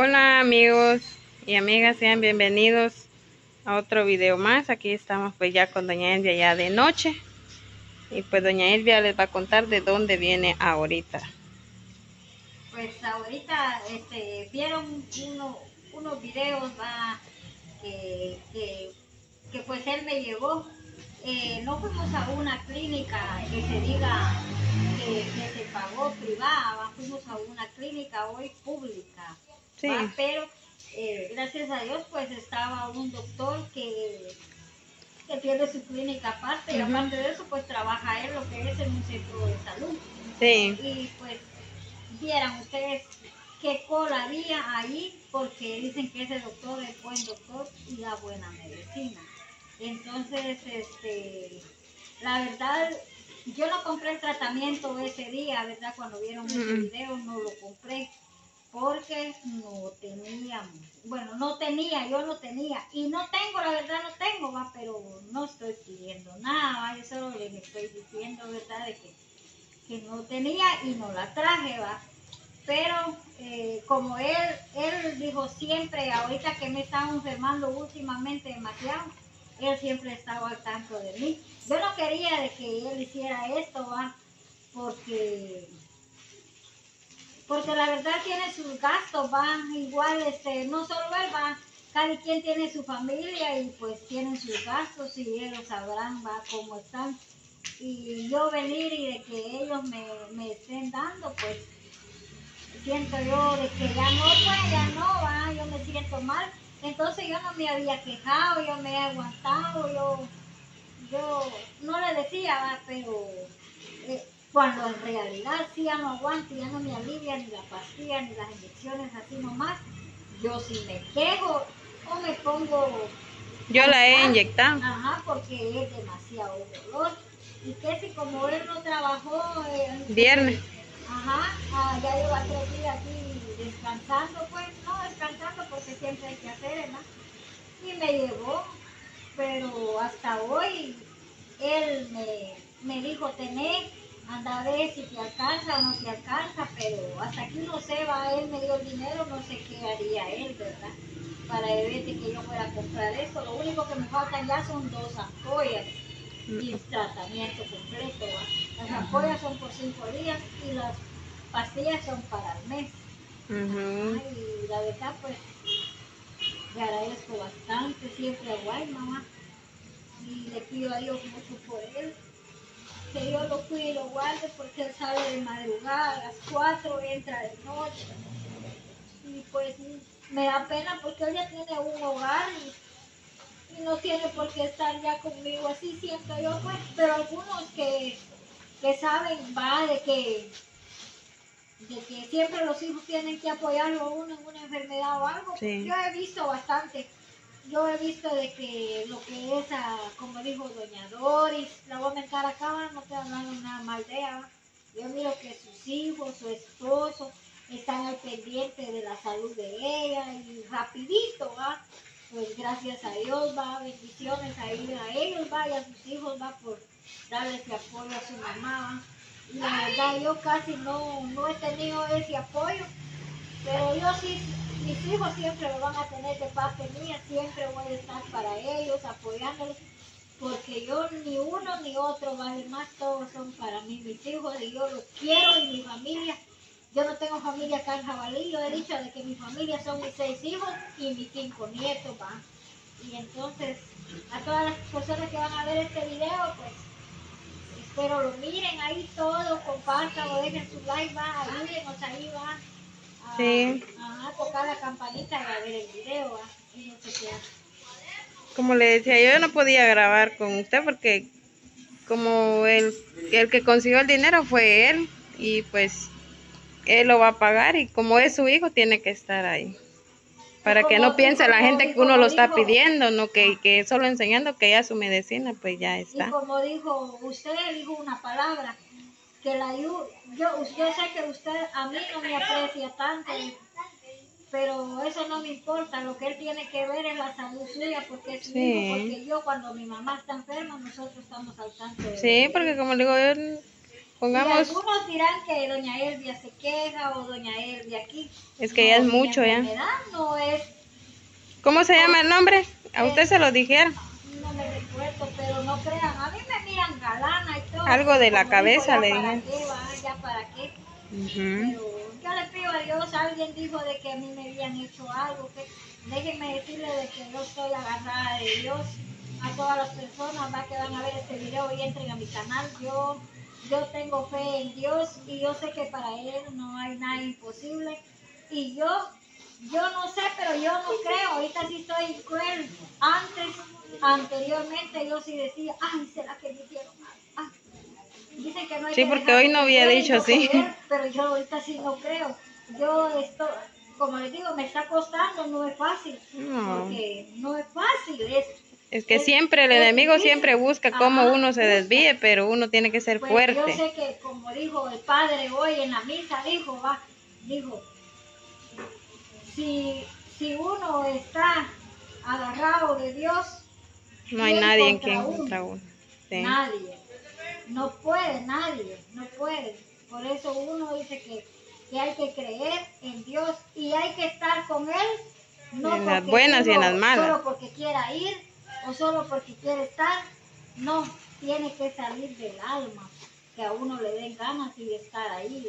Hola amigos y amigas, sean bienvenidos a otro video más. Aquí estamos pues ya con doña Elvia ya de noche. Y pues doña Elvia les va a contar de dónde viene ahorita. Pues ahorita este, vieron uno, unos videos va, que, que, pues él me llevó. Eh, no fuimos a una clínica que se diga que se pagó privada, fuimos a una clínica hoy pública. Sí. ¿va? Pero eh, gracias a Dios pues estaba un doctor que, que tiene su clínica aparte y aparte de eso pues trabaja él lo que es en un centro de salud. Sí, Y pues vieran ustedes qué cola había ahí porque dicen que ese doctor es buen doctor y da buena medicina. Entonces, este, la verdad, yo no compré el tratamiento ese día, ¿verdad? Cuando vieron ese Mm. video no lo compré porque no teníamos, bueno, no tenía, yo no tenía, y no tengo, la verdad no tengo, va, pero no estoy pidiendo nada, va, yo solo les estoy diciendo, ¿verdad? De que, que no tenía y no la traje, va. Pero eh, como él, él dijo siempre, ahorita que me estaba enfermando últimamente demasiado, él siempre estaba al tanto de mí. Yo no quería de que él hiciera esto, va, porque porque la verdad tiene sus gastos, va, igual, este, no solo él, va, cada quien tiene su familia y pues tienen sus gastos y ellos sabrán, va, cómo están. Y yo venir y de que ellos me, me estén dando, pues, siento yo de que ya no, pues, ya no, va, yo me siento mal. Entonces yo no me había quejado, yo me he aguantado, yo, yo no le decía, va, pero... eh, cuando en realidad sí ya no aguanto, ya no me alivia ni la pastilla ni las inyecciones así nomás, yo sí me quejo o me pongo, yo la he inyectado. ajá, porque es demasiado dolor. Y que si como él no trabajó, eh, Viernes. ajá, ah, ya lleva tres días aquí descansando, pues no descansando porque siempre hay que hacer, ¿verdad? Y me llevó, pero hasta hoy él me, me dijo, tenés, anda a ver si te alcanza o no te alcanza, pero hasta aquí no sé, va, él me dio el dinero, no sé qué haría él, ¿verdad? Para de que yo fuera a comprar esto. Lo único que me faltan ya son dos ampollas y el tratamiento completo. ¿va? Las ampollas son por cinco días y las pastillas son para el mes. Ay, y la verdad, pues, le agradezco bastante, siempre a Guay, mamá. Y le pido a Dios mucho por él. Que Dios lo cuide y lo guarde porque él sale de madrugada a las 4, entra de noche. Y pues me da pena porque él ya tiene un hogar y, y no tiene por qué estar ya conmigo así, siento yo, pues. Pero algunos que, que saben, va, de que de que siempre los hijos tienen que apoyarlo a uno en una enfermedad o algo. Sí. Yo he visto bastante. Yo he visto de que lo que es, ah, como dijo Doña Doris, la voy a mentar acá, no estoy hablando nada mal de. Yo miro que sus hijos, su esposo, están al pendiente de la salud de ella y rapidito, va. Pues gracias a Dios, va, bendiciones ahí a ellos, va, y a sus hijos, va, por darle ese apoyo a su mamá, va. Y la verdad yo casi no, no he tenido ese apoyo, pero yo sí, mis hijos siempre lo van a tener de parte siempre voy a estar para ellos, apoyándolos, porque yo ni uno ni otro, además todos son para mí mis hijos y yo los quiero y mi familia. Yo no tengo familia acá en Jabalí, yo he dicho de que mi familia son mis seis hijos y mis cinco nietos, va. Y entonces, a todas las personas que van a ver este video, pues Espero lo miren ahí todo, compartan o dejen su like, va, ayúdenos ahí, va. A, Sí. a tocar la campanita y a ver el video, va. Como le decía, yo no podía grabar con usted porque como el, el que consiguió el dinero fue él y pues él lo va a pagar y como es su hijo tiene que estar ahí. Para que no piense la gente que uno lo está pidiendo, no que, que solo enseñando que ya su medicina pues ya Y está. como dijo usted, dijo una palabra, que la yo, yo sé que usted a mí no me aprecia tanto, pero eso no me importa, lo que él tiene que ver es la salud suya, porque es Sí. porque yo cuando mi mamá está enferma, nosotros estamos al tanto de Sí, porque como le digo, Pongamos, Y algunos dirán que doña Elvia se queja o doña Elvia aquí. es que ya es No, mucho ya. no es, ¿Cómo se llama el nombre? A usted se lo dijeron. no me recuerdo, pero no crean, a mí me miran galana y todo. Algo de la cabeza digo, le ya para dijeron. qué, va, ya para qué. Ujú. Pero yo le pido a Dios, alguien dijo de que a mí me habían hecho algo, que déjenme decirle de que yo estoy agarrada de Dios. A todas las personas va, que van a ver este video y entren a mi canal, yo, yo tengo fe en Dios y yo sé que para Él no hay nada imposible. Y yo, yo no sé, pero yo no creo, ahorita sí estoy cruel. Antes, anteriormente yo sí decía, ay, ¿será que me hicieron algo? Ah, Dicen que no hay Sí, que porque hoy no había dicho así. pero yo ahorita sí no creo. Yo esto, como les digo, me está costando, no es fácil. No. Porque no es fácil. Es, Es que es- siempre el enemigo difícil. siempre busca cómo Ajá, uno se busca. desvíe, pero uno tiene que ser pues, Yo fuerte. sé que, como dijo el padre hoy en la misa, dijo, va, dijo, si, si uno está agarrado de Dios, No hay ¿quién nadie en quien contra uno. Sí. Nadie. No puede nadie, no puede. Por eso uno dice que, que hay que creer en Dios y hay que estar con Él. No En las buenas y en las malas. Solo porque quiera ir o solo porque quiere estar. No, tiene que salir del alma. Que a uno le den ganas y de estar ahí.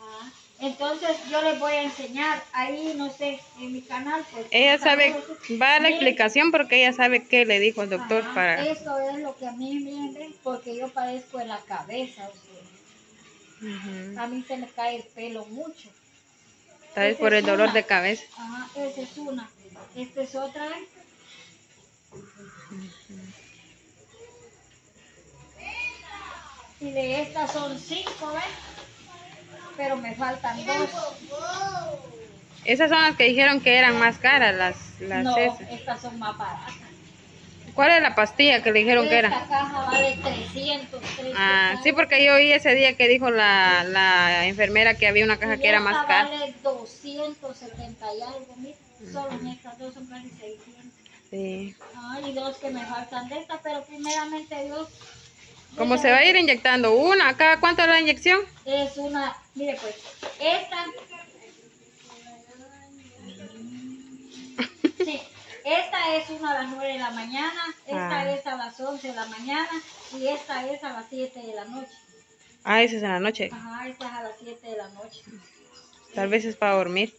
Ah, Entonces yo les voy a enseñar ahí, no sé, en mi canal. Pues, Ella sabe, va a la explicación porque ella sabe qué le dijo el doctor Ajá, para... Esto es lo que a mí me porque yo padezco en la cabeza. o sea, A mí se me cae el pelo mucho. Tal vez por el dolor una. de cabeza. Ajá, esa es una. Esta es otra. ¿eh? Y de estas son cinco, ¿ven? Pero me faltan dos. Esas son las que dijeron que eran más caras, las, las no, esas. estas son más baratas. ¿Cuál es la pastilla que le dijeron que Esta era? caja vale 300, 300. Ah, sí, porque yo oí ese día que dijo la, la enfermera que había una caja que era más cara. vale 270 y algo, mira. Solo en estas dos son casi 600. Sí. Ah, y dos que me faltan de esta, pero primeramente Dios. Como se va a ir inyectando una, ¿cada cuánto es la inyección? Es una, mire pues, esta. Sí, esta es una a las 9 de la mañana, esta Ah. es a las 11 de la mañana y esta es a las 7 de la noche. Ah, esa es en la noche. Ajá, esta es a las 7 de la noche. Tal vez es para dormir.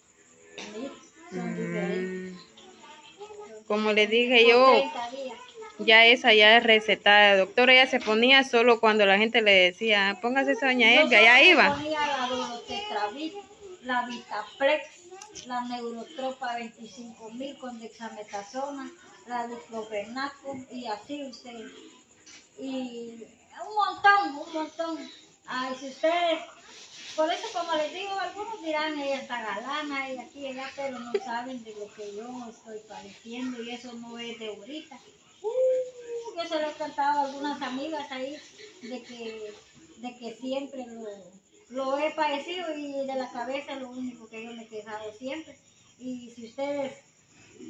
Mire, son diferentes. Mm. Como le dije yo, 30 días. ya esa ya es recetada. Doctora, ella se ponía solo cuando la gente le decía, póngase esa doña Elvia, ya iba. ponía la la la Neurotropa 25000 con dexametasona, la diclofenaco y así ustedes. Y un montón, un montón. Ay, si ustedes, por eso como les digo, algunos dirán ella está galana y aquí y allá, pero no saben de lo que yo estoy padeciendo y eso no es de ahorita. Uh, yo se lo he contado a algunas amigas ahí de que, de que siempre lo, lo he padecido y de la cabeza lo único que yo me he quejado siempre. Y si ustedes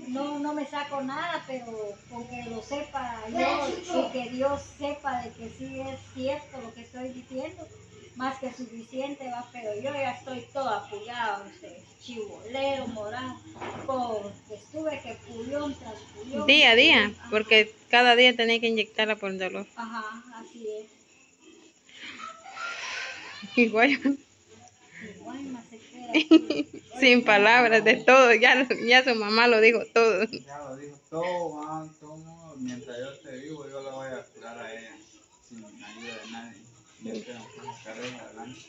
no, no me saco nada, pero con que lo sepa yo y que Dios sepa de que sí es cierto lo que estoy diciendo, más que suficiente va, pero yo ya estoy toda apoyada, ustedes, chivolero, morado, porque estuve que pulión tras pulión. Día a día, porque cada día tenía que inyectarla por el dolor. Ajá, Queda aquí. sin palabras, de todo, ya, ya su mamá lo dijo todo. Ya lo dijo, todo va, todo, mientras yo esté vivo, yo la voy a curar a ella, sin ayuda de nadie. Yo tengo ella adelante.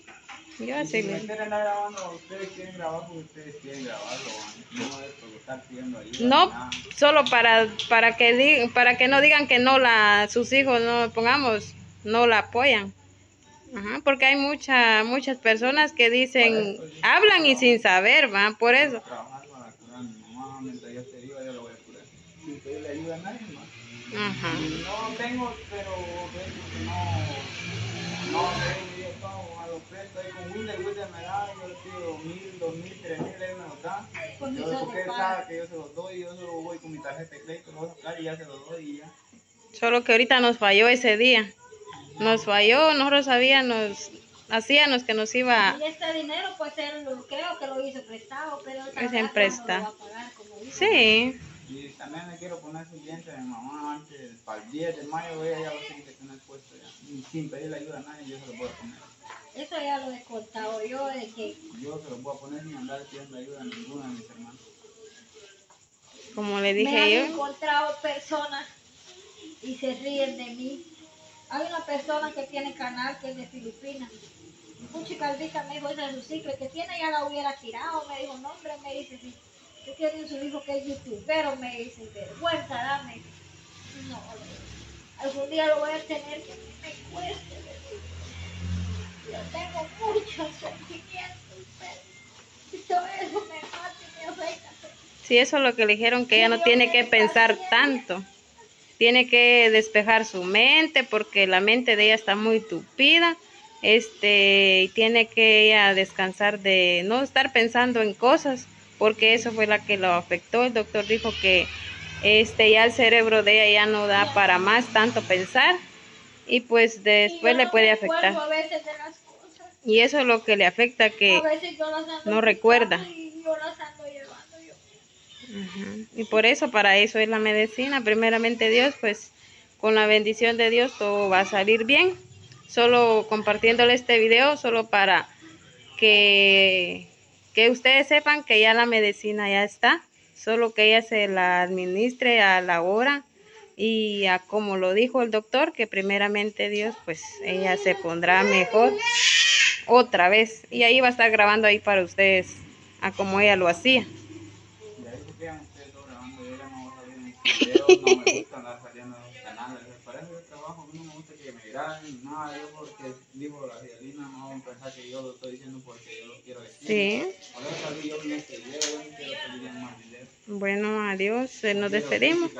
Yo Y así si me le... quieren andar grabando, ustedes quieren grabar porque ustedes quieren grabarlo, ¿va? no es por estar pidiendo ayuda. No, ni nada. solo para, para, que di- para que no digan que no la, sus hijos, no pongamos, no la apoyan. Ajá, porque hay mucha, muchas personas que dicen, hablan y sin saber, va, por eso. Ajá. No tengo, pero no, no tengo yo todo a los prestos ahí con Wilder, Wilder me da, yo le pido mil, dos mil, tres mil, él me los da. Yo, porque él sabe que yo se los doy, yo se los voy con mi tarjeta de crédito, lo voy a sacar y ya se los doy y ya. Solo que ahorita nos falló ese día. Nos falló, nosotros sabíamos, hacíamos que nos iba, Y este dinero, pues él lo- creo que lo hizo prestado, pero Es sabrá en presta. lo va a pagar, como dice. sí, Y también le quiero poner siguiente a mi mamá antes, para el 10 de mayo ella ya a tener que tener puesto ya. Y sin pedirle ayuda a nadie, yo se lo voy a poner. Eso ya lo he contado yo, de que Yo se lo voy a poner sin andar pidiendo ayuda a ninguno de mis hermanos. como le me han dije yo, encontrado personas y se ríen de mí. Hay una persona que tiene canal que es de Filipinas. Puchi Calvita me dijo esa es ciclo, que tiene ya la hubiera tirado. Me dijo, no hombre, me dice, sí. Tú tienes su hijo que es youtuber, me dice, vergüenza, dame. No, algún día lo voy a tener que me cueste. Yo tengo muchos sentimientos, pero todo eso me mata y me afecta. pero sí, eso es lo que le dijeron, que ella no tiene que pensar tanto, tiene que despejar su mente, porque la mente de ella está muy tupida, este, y tiene que ella descansar de no estar pensando en cosas, porque eso fue la que lo afectó, el doctor dijo que este, ya el cerebro de ella ya no da para más tanto pensar, y pues Y después le puede afectar. a veces de las cosas. Y eso es lo que le afecta, que no recuerda. Y yo las Y por eso, para eso es la medicina. Primeramente Dios, pues con la bendición de Dios todo va a salir bien. Solo compartiéndole este video, solo para que, que ustedes sepan que ya la medicina ya está. Solo que ella se la administre a la hora y a como lo dijo el doctor, que primeramente Dios, pues ella se pondrá mejor otra vez. Y ahí va a estar grabando ahí para ustedes a como ella lo hacía. No me gusta andar saliendo en los canales. Para eso yo trabajo, a no me gusta que me graben, nada, yo porque digo la realina no van a pensar que yo lo estoy diciendo porque yo lo quiero decir. Sí. Este. Bueno, adiós, eh, nos despedimos.